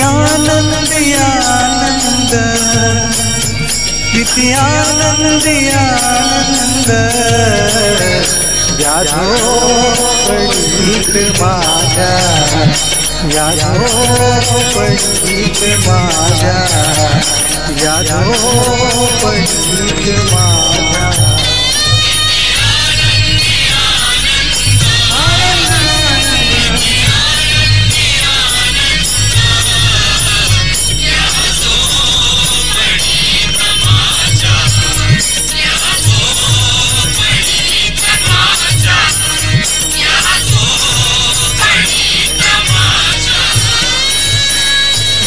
आनंद आनंद। किती आनंद आनंद। या झोपडीत माझ्या या झोपडीत माझ्या या झोपडीत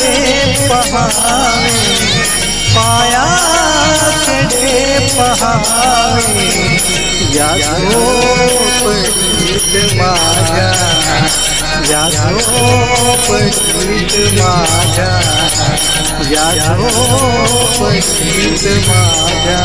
चढ़े पहावे पाया चढ़े पहावे या झोपडीत माझ्या या झोपडीत माझ्या या झोपडीत माझ्या